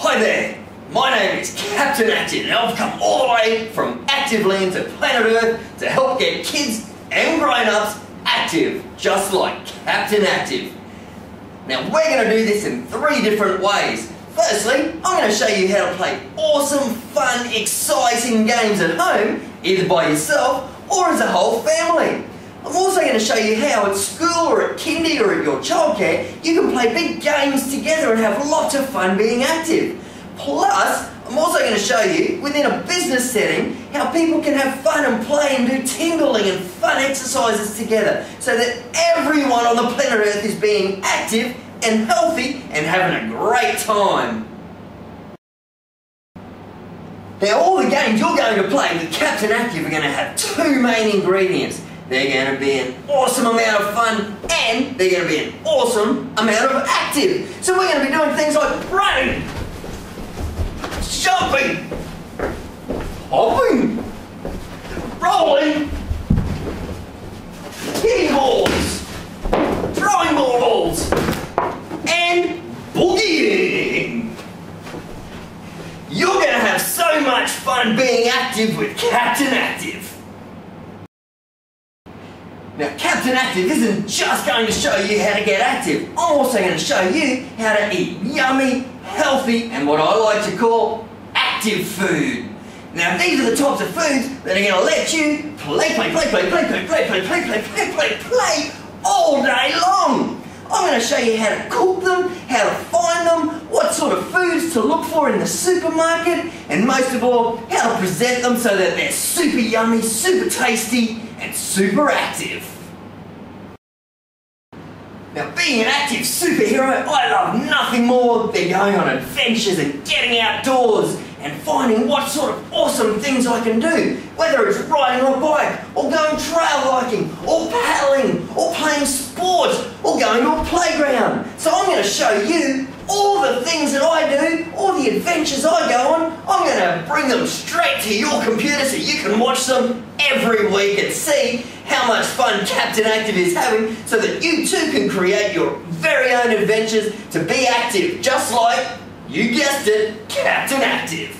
Hi there, my name is Captain Active and I've come all the way from Active Land to planet Earth to help get kids and grown-ups active, just like Captain Active. Now we're going to do this in three different ways. Firstly, I'm going to show you how to play awesome, fun, exciting games at home, either by yourself or as a whole family. I'm also going to show you how at school or at kindy or at your childcare you can play big games together and have lots of fun being active. Plus, I'm also going to show you, within a business setting, how people can have fun and play and do tingling and fun exercises together so that everyone on the planet Earth is being active and healthy and having a great time. Now all the games you're going to play with Captain Active are going to have two main ingredients. They're to be an awesome amount of fun and they're to be an awesome amount of active. So we're going to be doing things like running, jumping, hopping, rolling, hitting balls, throwing balls, and boogieing. You're going to have so much fun being active with Captain Active. Now, Captain Active isn't just going to show you how to get active. I'm also going to show you how to eat yummy, healthy, and what I like to call active food. Now, these are the types of foods that are going to let you play, play, play, play, play, play, play, play, play, play, play, play, play all day long. I'm going to show you how to cook them, how to them, what sort of foods to look for in the supermarket, and most of all, how to present them so that they're super yummy, super tasty, and super active. Now, being an active superhero, I love nothing more than going on adventures and getting outdoors and finding what sort of awesome things I can do. Whether it's riding a bike, or going trail hiking, or paddling, or playing sports, or going to a playground. So I'm going to show you all the things that I do, all the adventures I go on. I'm going to bring them straight to your computer so you can watch them every week and see how much fun Captain Active is having so that you too can create your very own adventures to be active, just like, you guessed it, Captain Active.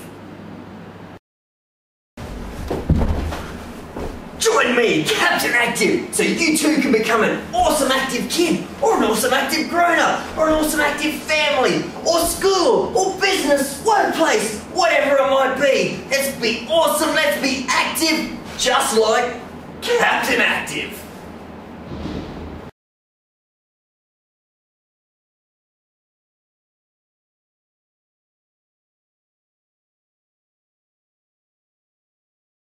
Me, Captain Active, so you too can become an awesome active kid, or an awesome active grown-up, or an awesome active family, or school, or business, workplace, whatever it might be. Let's be awesome, let's be active, just like Captain Active.